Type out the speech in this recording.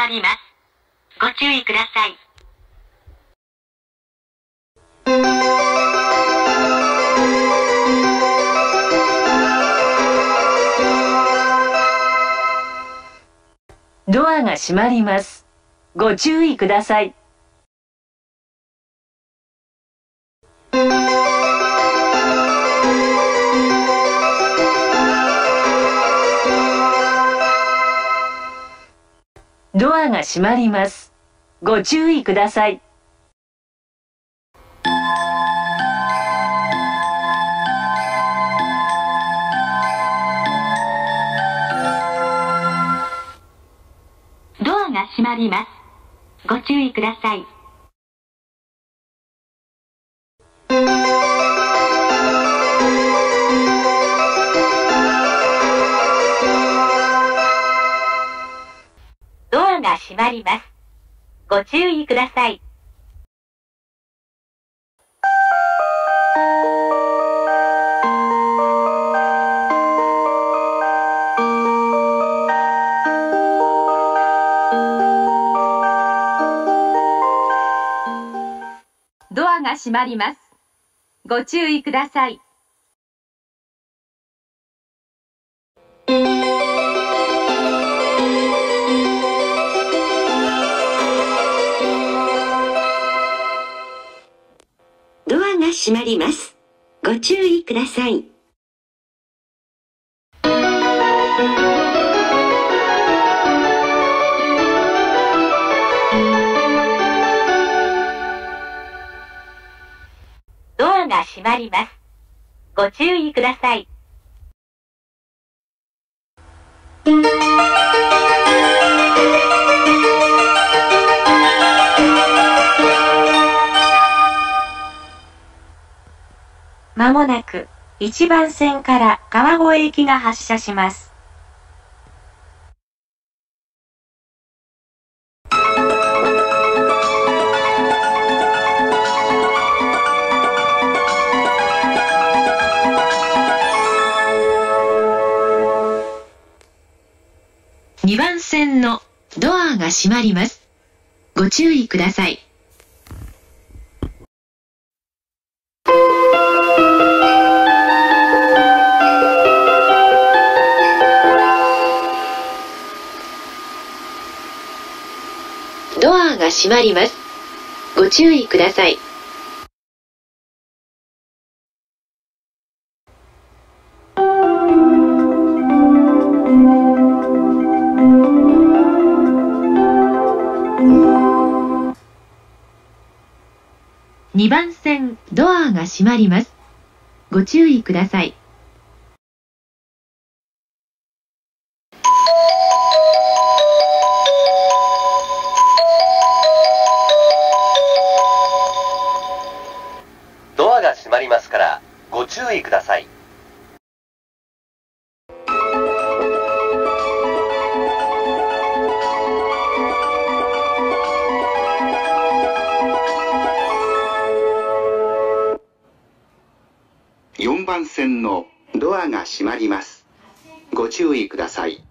まります。ご注意ください。ドアが閉まります。ご注意ください。ドアが閉まります。ご注意ください。ドアが閉まります。ご注意ください。閉まります。ご注意ください。ドアが閉まります。ご注意ください。が閉まります。ご注意ください。ドアが閉まります。ご注意ください。まもなく、1番線から川越行きが発車します。2番線のドアが閉まります。ご注意ください。ドアが閉まります。ご注意ください。2番線ドアが閉まります。ご注意ください。りますからご注意ください。4番線のドアが閉まります。ご注意ください。